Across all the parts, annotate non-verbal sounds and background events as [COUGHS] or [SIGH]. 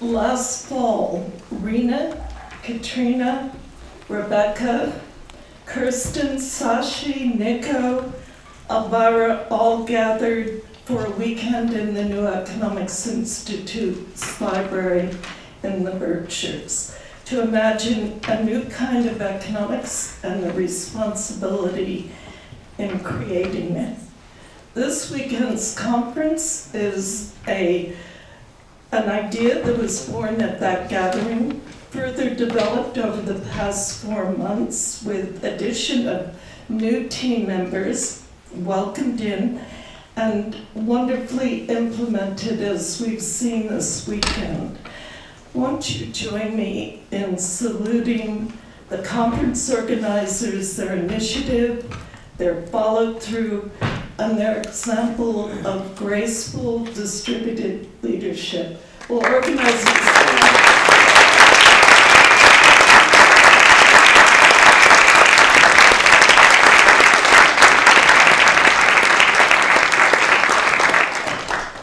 last fall, Rena, Katrina, Rebecca, Kirsten, Sashi, Nico, Elvira all gathered for a weekend in the New Economics Institute's library in the Berkshires to imagine a new kind of economics and the responsibility in creating it. This weekend's conference is a, an idea that was born at that gathering, further developed over the past four months with addition of new team members welcomed in and wonderfully implemented as we've seen this weekend. Won't you join me in saluting the conference organizers, their initiative, their follow through, and their example of graceful distributed leadership? Well, organizers.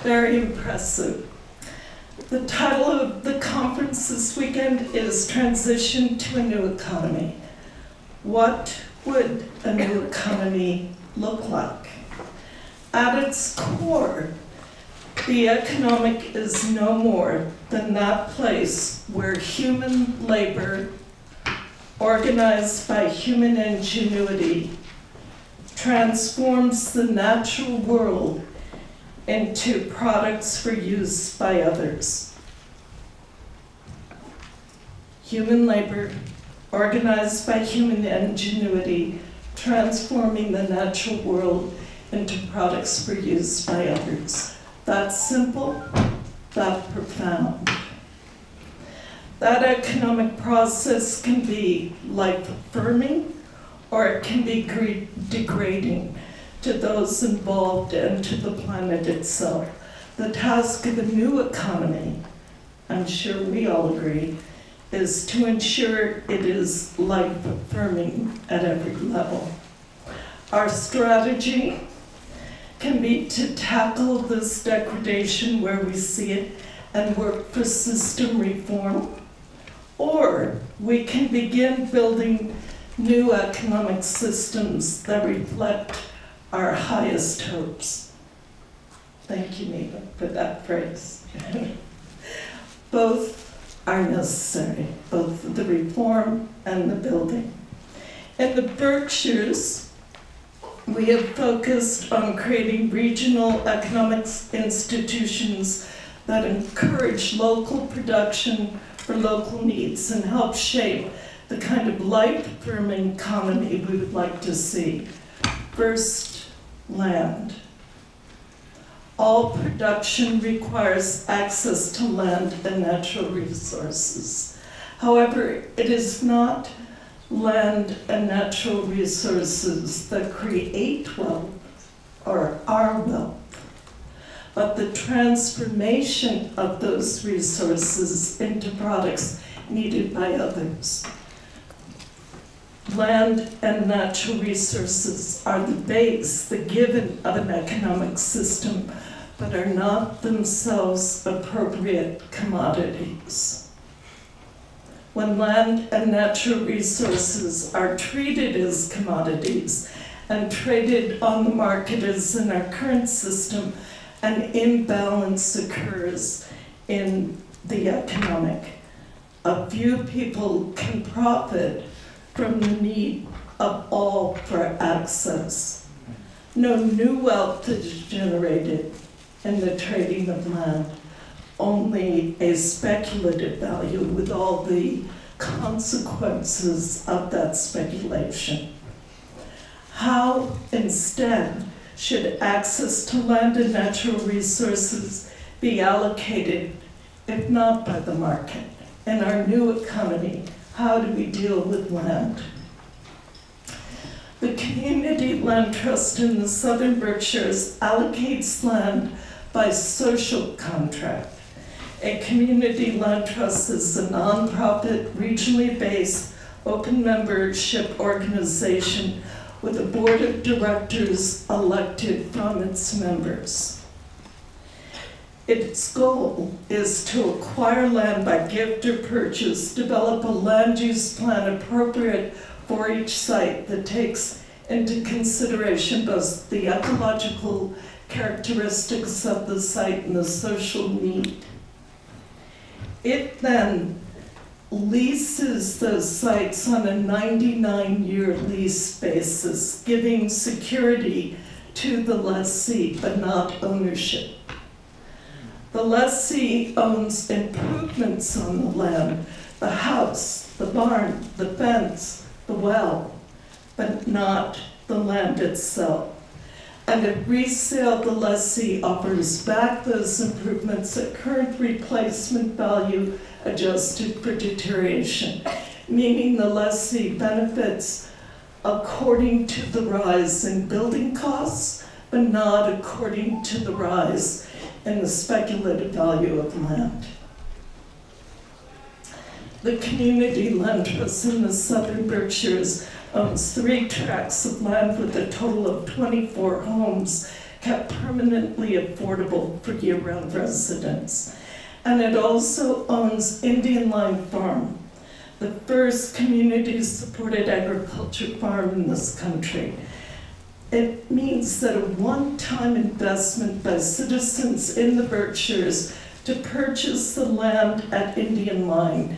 Very impressive. The title of the conference this weekend is Transition to a New Economy. What would a new economy look like? At its core, the economic is no more than that place where human labor, organized by human ingenuity, transforms the natural world into products for use by others. Human labor, organized by human ingenuity, transforming the natural world into products for use by others. That's simple, that profound. That economic process can be life affirming or it can be degrading to those involved and to the planet itself. The task of the new economy, I'm sure we all agree, is to ensure it is life affirming at every level. Our strategy can be to tackle this degradation where we see it and work for system reform, or we can begin building new economic systems that reflect our highest hopes. Thank you, Neva, for that phrase. [LAUGHS] both are necessary, both the reform and the building. In the Berkshires, we have focused on creating regional economics institutions that encourage local production for local needs and help shape the kind of life-affirming economy we would like to see. First, land. All production requires access to land and natural resources. However, it is not land and natural resources that create wealth or our wealth, but the transformation of those resources into products needed by others. Land and natural resources are the base, the given of an economic system, but are not themselves appropriate commodities. When land and natural resources are treated as commodities and traded on the market as in our current system, an imbalance occurs in the economic. A few people can profit from the need of all for access. No new wealth is generated in the trading of land, only a speculative value with all the consequences of that speculation. How, instead, should access to land and natural resources be allocated, if not by the market, in our new economy how do we deal with land? The Community Land Trust in the Southern Berkshires allocates land by social contract. A community land trust is a nonprofit, regionally based, open membership organization with a board of directors elected from its members. Its goal is to acquire land by gift or purchase, develop a land use plan appropriate for each site that takes into consideration both the ecological characteristics of the site and the social need. It then leases those sites on a 99-year lease basis, giving security to the lessee, but not ownership. The lessee owns improvements on the land, the house, the barn, the fence, the well, but not the land itself. And at resale, the lessee offers back those improvements at current replacement value adjusted for deterioration, meaning the lessee benefits according to the rise in building costs, but not according to the rise in the speculative value of land. The community land trust in the southern Berkshires owns three tracts of land with a total of 24 homes kept permanently affordable for year-round residents. And it also owns Indian Line Farm, the first community-supported agriculture farm in this country. It means that a one-time investment by citizens in the Berkshires to purchase the land at Indian Line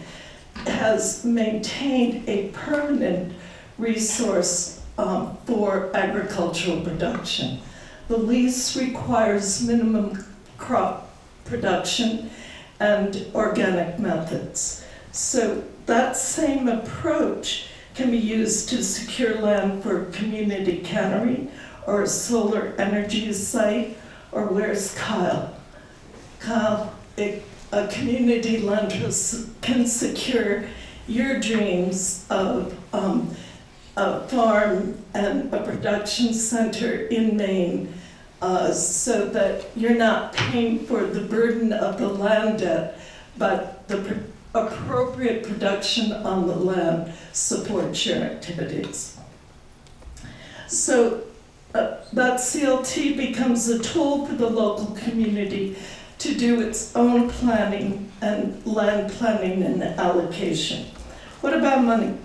has maintained a permanent resource um, for agricultural production. The lease requires minimum crop production and organic methods. So that same approach can be used to secure land for community cannery or a solar energy site, or where's Kyle? Kyle, a, a community land trust can secure your dreams of um, a farm and a production center in Maine uh, so that you're not paying for the burden of the land debt, but the pr appropriate production on the land supports your activities. So uh, that CLT becomes a tool for the local community to do its own planning and land planning and allocation. What about money?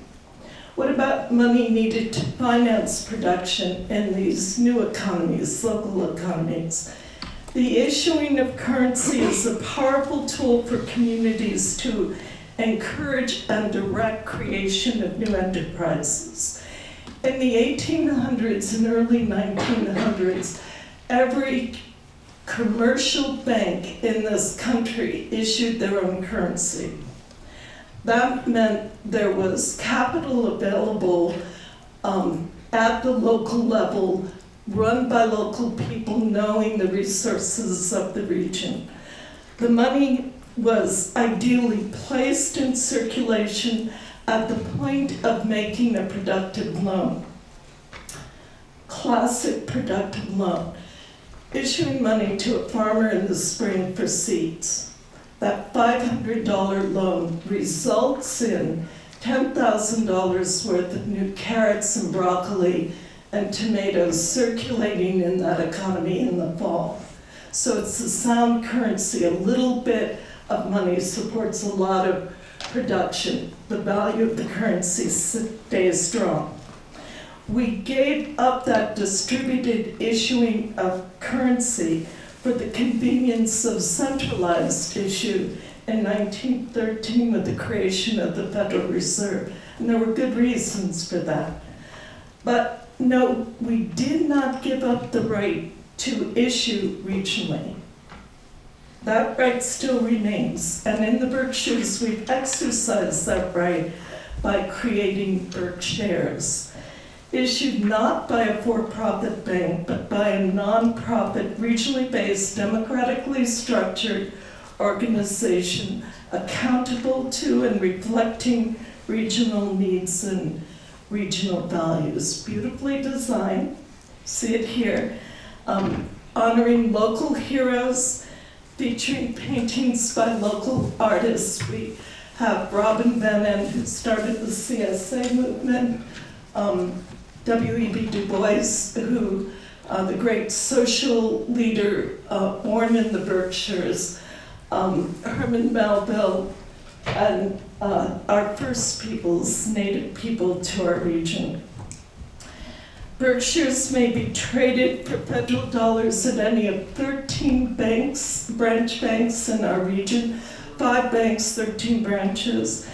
What about money needed to finance production in these new economies, local economies? The issuing of currency is a powerful tool for communities to encourage and direct creation of new enterprises. In the 1800s and early 1900s, every commercial bank in this country issued their own currency. That meant there was capital available um, at the local level, run by local people knowing the resources of the region. The money was ideally placed in circulation at the point of making a productive loan. Classic productive loan. Issuing money to a farmer in the spring for seeds that $500 loan results in $10,000 worth of new carrots and broccoli and tomatoes circulating in that economy in the fall. So it's a sound currency. A little bit of money supports a lot of production. The value of the currency stays strong. We gave up that distributed issuing of currency for the convenience of centralized issue in 1913 with the creation of the Federal Reserve. And there were good reasons for that. But no, we did not give up the right to issue regionally. That right still remains. And in the Berkshires, we've exercised that right by creating BerkShares issued not by a for-profit bank, but by a non-profit, regionally based, democratically structured organization accountable to and reflecting regional needs and regional values. Beautifully designed, see it here, um, honoring local heroes, featuring paintings by local artists. We have Robin Van who started the CSA movement, um, W.E.B. Du Bois, who uh, the great social leader uh, born in the Berkshires, um, Herman Melville, and uh, our first peoples, native people to our region. BerkShares may be traded for federal dollars at any of 13 banks, branch banks in our region, five banks, 13 branches.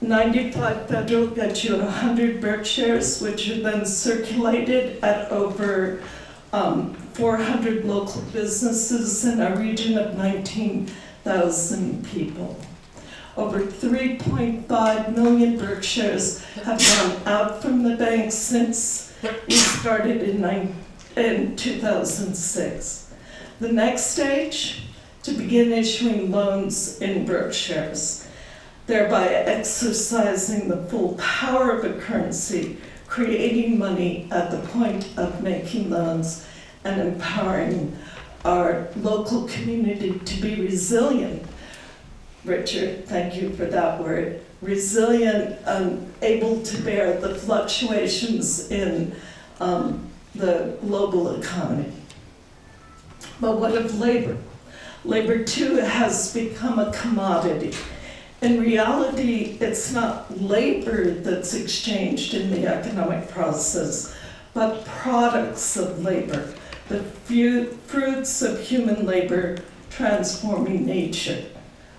95 federal get you 100 BerkShares, which are then circulated at over um, 400 local businesses in a region of 19,000 people. Over 3.5 million BerkShares have gone out from the bank since we started in, in 2006. The next stage, to begin issuing loans in BerkShares, thereby exercising the full power of a currency creating money at the point of making loans and empowering our local community to be resilient. Richard, thank you for that word. Resilient, um, able to bear the fluctuations in um, the global economy. But what of labor? Labor too has become a commodity in reality, it's not labor that's exchanged in the economic process, but products of labor, the fruits of human labor transforming nature.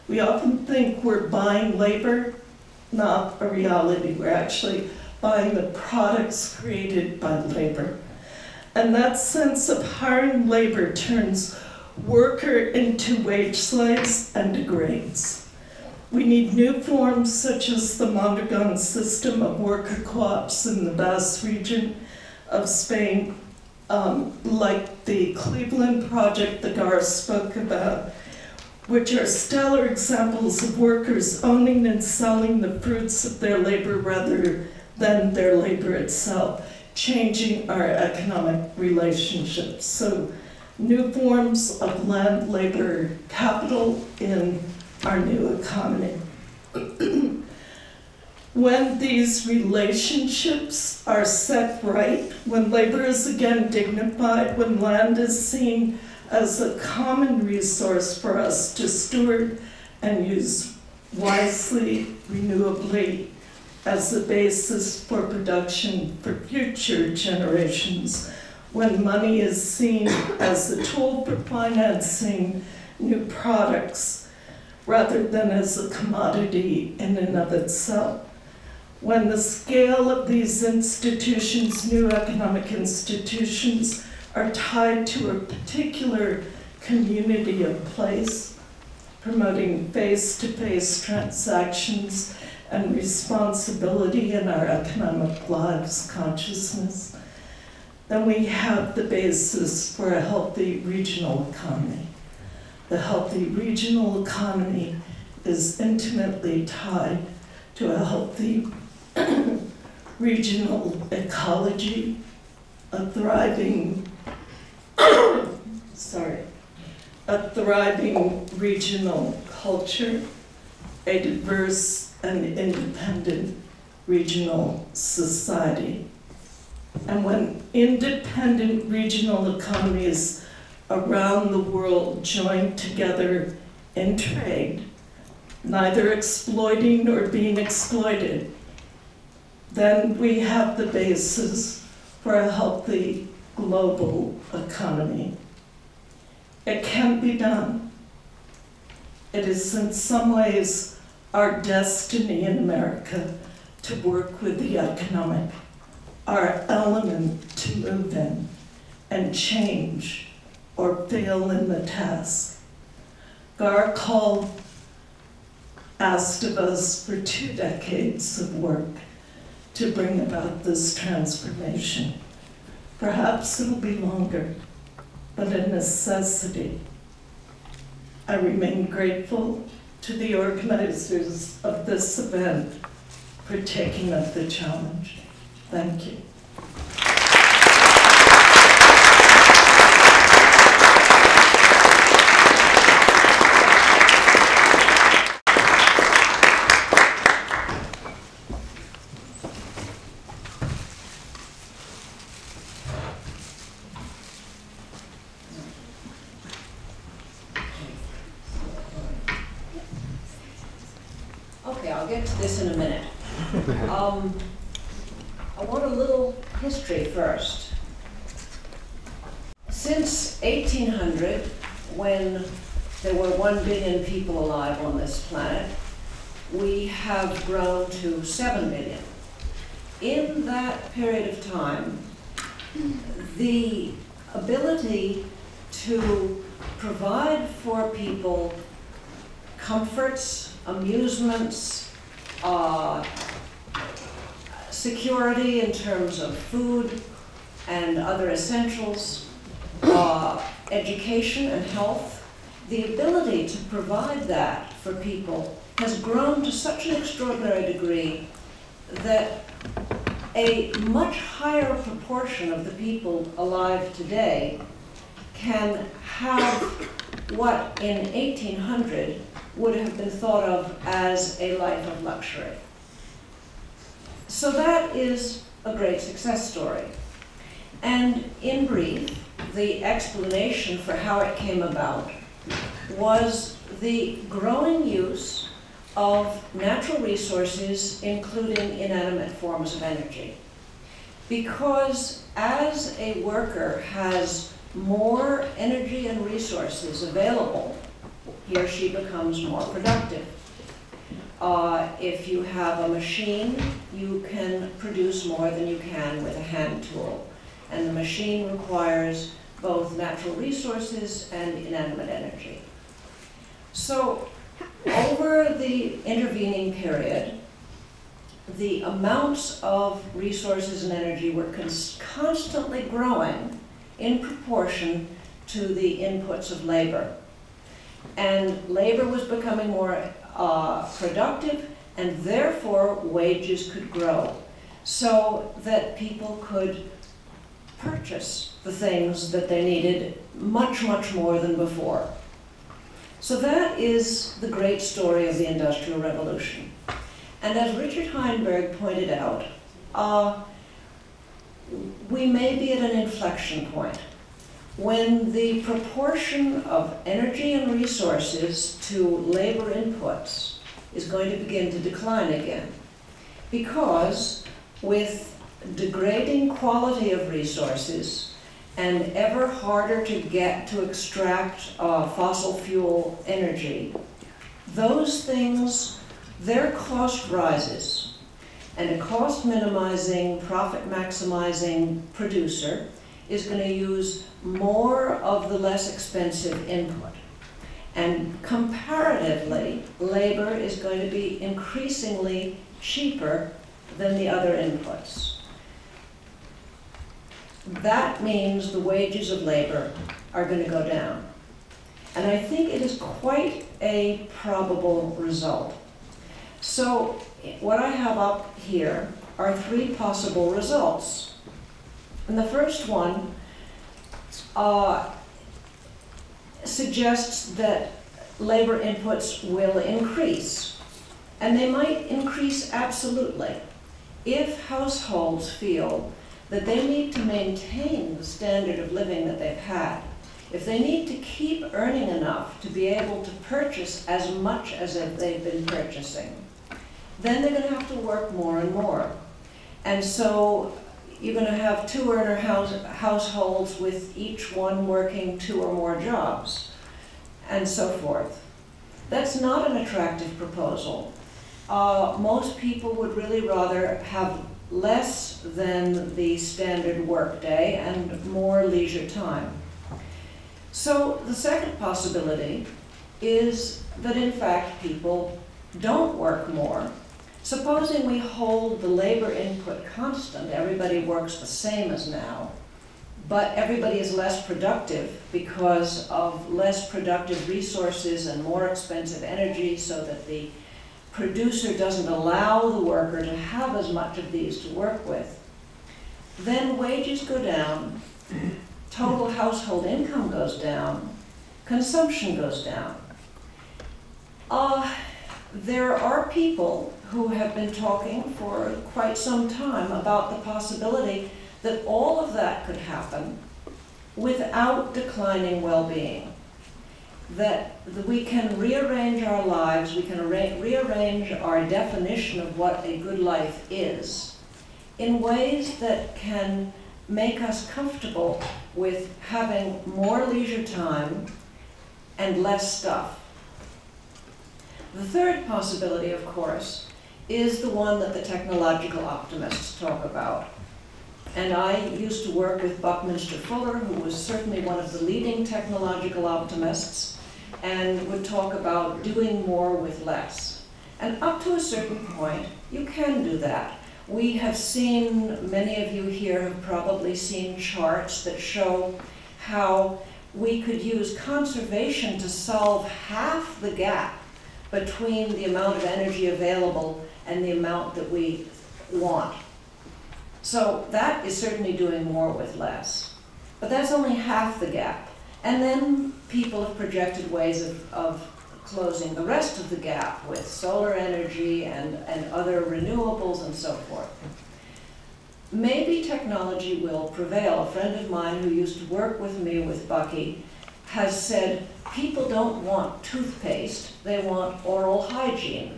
We often think we're buying labor, not a reality. We're actually buying the products created by labor. And that sense of hiring labor turns worker into wage slaves and degrades. We need new forms such as the Mondragon system of worker co-ops in the Basque region of Spain, um, like the Cleveland project that Gar spoke about, which are stellar examples of workers owning and selling the fruits of their labor rather than their labor itself, changing our economic relationships. So new forms of land labor capital in our new economy. when these relationships are set right, when labor is again dignified, when land is seen as a common resource for us to steward and use wisely, renewably, as the basis for production for future generations, when money is seen as a tool for financing new products rather than as a commodity in and of itself. When the scale of these institutions, new economic institutions, are tied to a particular community of place, promoting face-to-face transactions and responsibility in our economic lives consciousness, then we have the basis for a healthy regional economy the healthy regional economy is intimately tied to a healthy [CLEARS THROAT] regional ecology, a thriving, [COUGHS] sorry, a thriving regional culture, a diverse and independent regional society. And when independent regional economies around the world joined together in trade, neither exploiting nor being exploited, then we have the basis for a healthy global economy. It can be done. It is in some ways our destiny in America to work with the economic, our element to move in and change or fail in the task. Gar called, asked of us for two decades of work to bring about this transformation. Perhaps it'll be longer, but a necessity. I remain grateful to the organizers of this event for taking up the challenge. Thank you. Okay, I'll get to this in a minute. Um, I want a little history first. Since 1800, when there were 1 billion people alive on this planet, we have grown to 7 billion. In that period of time, the ability to provide for people comforts, amusements, uh, security in terms of food and other essentials, uh, education and health, the ability to provide that for people has grown to such an extraordinary degree that a much higher proportion of the people alive today can have what in 1800 would have been thought of as a life of luxury. So that is a great success story. And in brief, the explanation for how it came about was the growing use of natural resources, including inanimate forms of energy. Because as a worker has more energy and resources available, he or she becomes more productive. Uh, if you have a machine, you can produce more than you can with a hand tool. And the machine requires both natural resources and inanimate energy. So over the intervening period, the amounts of resources and energy were constantly growing in proportion to the inputs of labor. And labor was becoming more uh, productive, and therefore wages could grow so that people could purchase the things that they needed much, much more than before. So that is the great story of the Industrial Revolution. And as Richard Heinberg pointed out, uh, we may be at an inflection point when the proportion of energy and resources to labor inputs is going to begin to decline again. Because with degrading quality of resources and ever harder to get to extract uh, fossil fuel energy, those things, their cost rises. And a cost minimizing, profit maximizing producer is going to use more of the less expensive input. And comparatively, labor is going to be increasingly cheaper than the other inputs. That means the wages of labor are going to go down. And I think it is quite a probable result. So what I have up here are three possible results. And the first one uh, suggests that labor inputs will increase. And they might increase absolutely if households feel that they need to maintain the standard of living that they've had. If they need to keep earning enough to be able to purchase as much as they've been purchasing, then they're going to have to work more and more. And so you're going to have two earner house, households with each one working two or more jobs, and so forth. That's not an attractive proposal. Uh, most people would really rather have less than the standard workday and more leisure time. So the second possibility is that in fact people don't work more Supposing we hold the labor input constant, everybody works the same as now, but everybody is less productive because of less productive resources and more expensive energy so that the producer doesn't allow the worker to have as much of these to work with. Then wages go down, total household income goes down, consumption goes down. Uh, there are people who have been talking for quite some time about the possibility that all of that could happen without declining well-being. That th- we can rearrange our lives, we can arra- rearrange our definition of what a good life is in ways that can make us comfortable with having more leisure time and less stuff. The third possibility, of course, is the one that the technological optimists talk about. And I used to work with Buckminster Fuller, who was certainly one of the leading technological optimists, and would talk about doing more with less. And up to a certain point, you can do that. We have seen, many of you here have probably seen charts that show how we could use conservation to solve half the gap between the amount of energy available and the amount that we want. So that is certainly doing more with less. But that's only half the gap. And then people have projected ways of, of closing the rest of the gap with solar energy and, and other renewables and so forth. Maybe technology will prevail. A friend of mine who used to work with me with Bucky has said people don't want toothpaste, they want oral hygiene.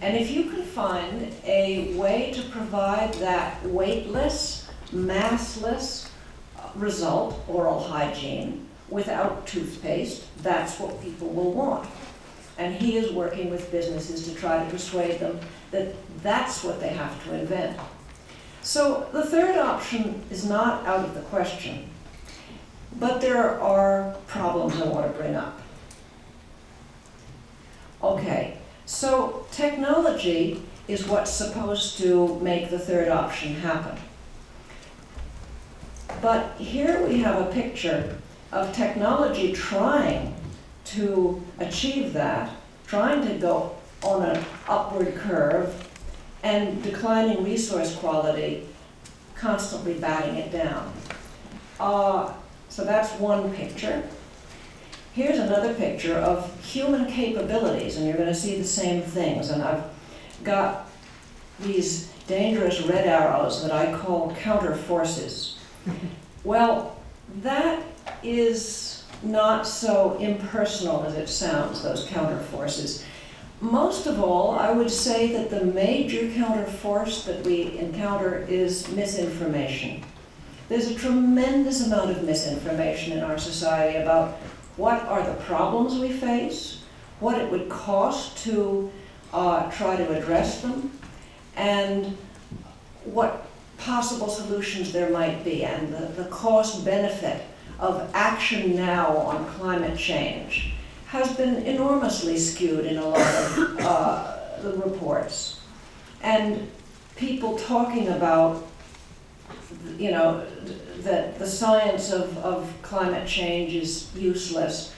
And if you can find a way to provide that weightless, massless result, oral hygiene, without toothpaste, that's what people will want. And he is working with businesses to try to persuade them that that's what they have to invent. So the third option is not out of the question, but there are problems I want to bring up. Okay, so technology is what's supposed to make the third option happen. But here we have a picture of technology trying to achieve that, trying to go on an upward curve, and declining resource quality constantly batting it down. Uh, so that's one picture. Here's another picture of human capabilities, and you're going to see the same things. And I've got these dangerous red arrows that I call counter forces. [LAUGHS] well, that is not so impersonal as it sounds, those counterforces. Most of all, I would say that the major counterforce that we encounter is misinformation. There's a tremendous amount of misinformation in our society about what are the problems we face, what it would cost to uh, try to address them, and what possible solutions there might be, and the, the cost benefit of action now on climate change has been enormously skewed in a lot of uh, the reports. And people talking about, you know, that the science of, of climate change is useless.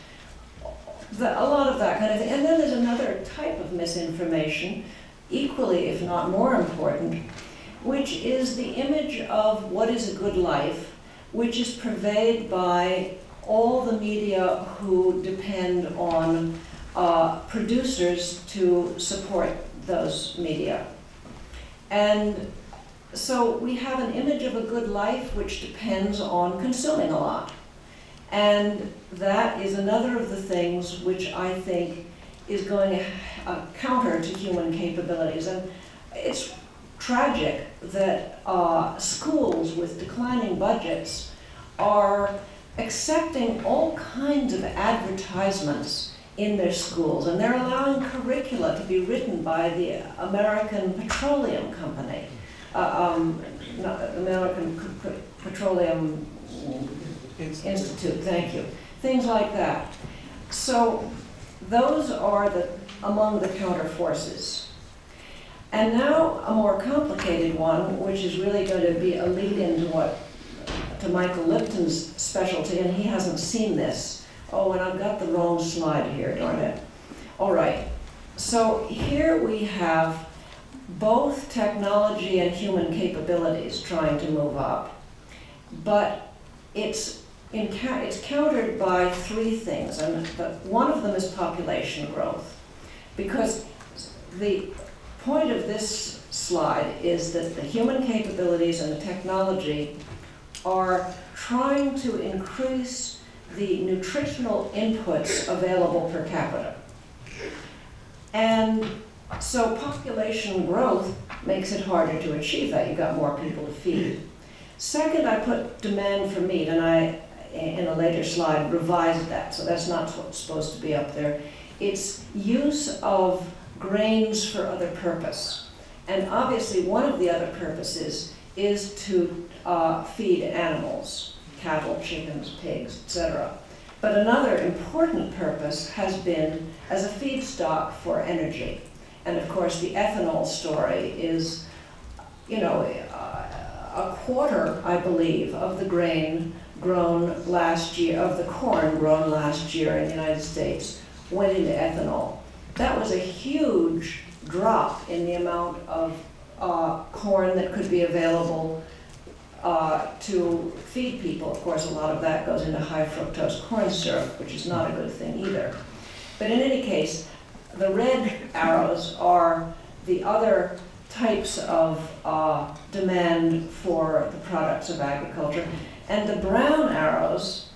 The, a lot of that kind of thing. And then there's another type of misinformation, equally, if not more important, which is the image of what is a good life, which is pervaded by all the media who depend on uh, producers to support those media. And so we have an image of a good life which depends on consuming a lot. And that is another of the things which I think is going to uh, counter to human capabilities. And it's tragic that uh, schools with declining budgets are accepting all kinds of advertisements in their schools, and they're allowing curricula to be written by the American Petroleum Company, uh, um, American C Petroleum Institute, thank you. Things like that. So those are the, among the counter forces. And now a more complicated one, which is really going to be a lead into what to Michael Lipton's specialty, and he hasn't seen this. Oh, and I've got the wrong slide here, darn it. All right, so here we have both technology and human capabilities trying to move up, but it's, it's countered by three things, and one of them is population growth. Because the point of this slide is that the human capabilities and the technology are trying to increase the nutritional inputs available per capita. And so population growth makes it harder to achieve that. You've got more people to feed. Second, I put demand for meat, and I, in a later slide, revised that, so that's not what's supposed to be up there. It's use of grains for other purpose. And obviously, one of the other purposes is to uh, feed animals, cattle, chickens, pigs, etc. But another important purpose has been as a feedstock for energy. And of course, the ethanol story is, you know, uh, a quarter, I believe, of the grain grown last year, of the corn grown last year in the United States, went into ethanol. That was a huge drop in the amount of uh, corn that could be available uh, to feed people. Of course, a lot of that goes into high fructose corn syrup, which is not a good thing either. But in any case, the red arrows are the other types of uh, demand for the products of agriculture. And the brown arrows,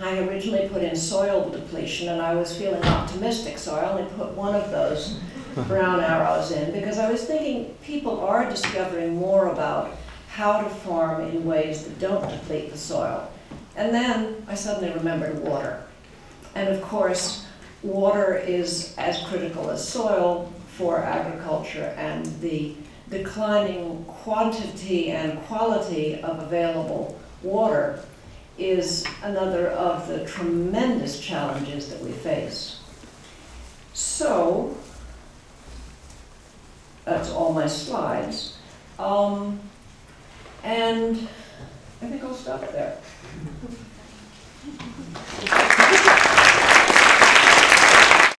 I originally put in soil depletion, and I was feeling optimistic, so I only put one of those [LAUGHS] brown arrows in because I was thinking people are discovering more about how to farm in ways that don't deplete the soil. And then I suddenly remembered water. And of course, water is as critical as soil for agriculture, and the declining quantity and quality of available water is another of the tremendous challenges that we face. So, that's all my slides. Um, and I think I'll stop there. [LAUGHS]